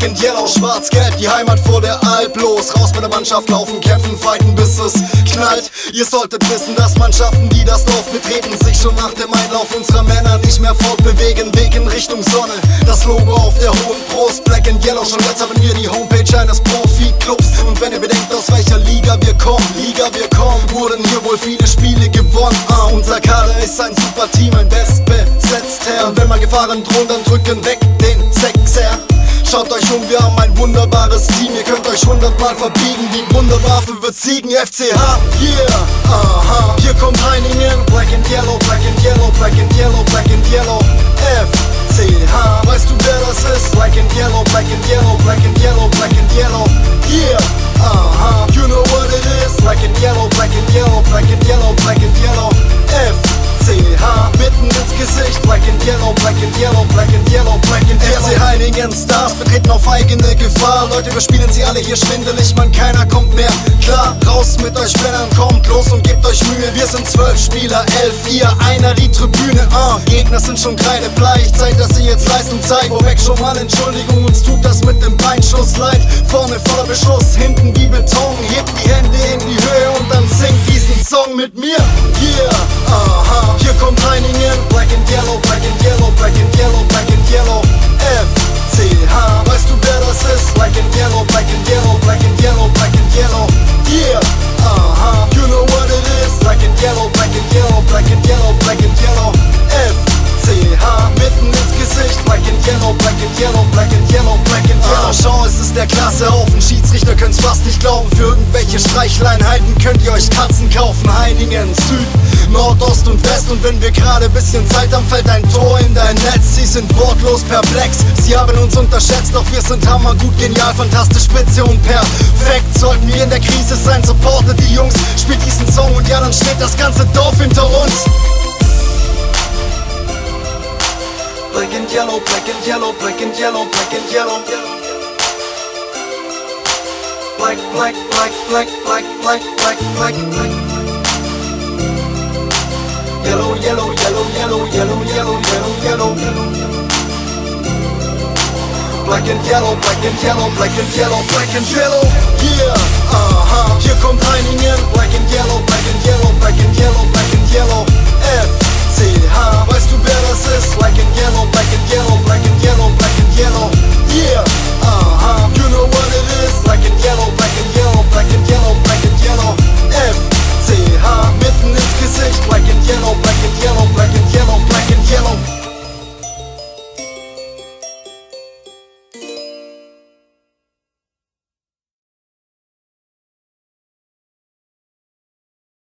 black and yellow, schwarz-gelb, die Heimat vor der Alp. Los, raus mit der Mannschaft, laufen, kämpfen, fighten, bis es knallt. Ihr solltet wissen, dass Mannschaften, die das Dorf betreten, sich schon nach dem Einlauf unserer Männer nicht mehr fortbewegen. Weg in Richtung Sonne, das Logo auf der hohen Brust, black and yellow. Schon jetzt haben wir die Homepage eines Profi-Clubs. Und wenn ihr bedenkt, aus welcher Liga wir kommen, Liga wir kommen, wurden hier wohl viele Spiele gewonnen. Ah, unser Kader ist ein super Team, ein bestbesetzter. Und wenn mal Gefahren drohen, dann drücken weg den Sechser. Schaut euch um, wir haben ein wunderbares Team. Ihr könnt euch hundertmal verbiegen. Die Wunderwaffe wird siegen. FCH, yeah, aha. Hier kommt Heiningen. Black and Yellow, Black and Yellow, Black and Yellow, Black and Yellow. Eigene Gefahr. Leute, wir spielen sie alle hier schwindelig, man keiner kommt mehr. Klar, raus mit euch Männern, kommt los und gebt euch Mühe. Wir sind zwölf Spieler, elf, ihr, einer die Tribüne. Ah, Gegner sind schon kreidebleich, Zeit, dass sie jetzt Leistung zeigen. Vorweg schon mal Entschuldigung, uns tut das mit dem Beinschuss leid. Vorne voller Beschuss, hinten wie Beton. Hebt die Hände in die Höhe und dann singt diesen Song mit mir. Yeah, aha, hier kommt Heiningen. Black and Yellow, Black and Yellow, Black and Yellow, Black and Yellow. FCH, Black and Yellow, Black and Yellow, Black and Yellow. Schau, es ist der Klasse Haufen. Schiedsrichter können's fast nicht glauben. Für irgendwelche Streichleinheiten könnt ihr euch Katzen kaufen. Heiningen, Süd, Nordost und West. Und wenn wir gerade bisschen Zeit haben, fällt ein Tor in dein Netz. Sie sind wortlos perplex. Sie haben uns unterschätzt, doch wir sind hammergut, genial, fantastisch, spitze und perfekt. Sollten wir in der Krise sein, supportet die Jungs. Spielt diesen Song und ja, dann steht das ganze Dorf hinter uns. Black and yellow, black and yellow, black and yellow, black and yellow. Black, black, black, black, black, black, black, black, black. Yellow, yellow, yellow, yellow, yellow, yellow, yellow, yellow. Black and yellow, black and yellow, black and yellow, black and yellow. Yeah, uh huh. Hier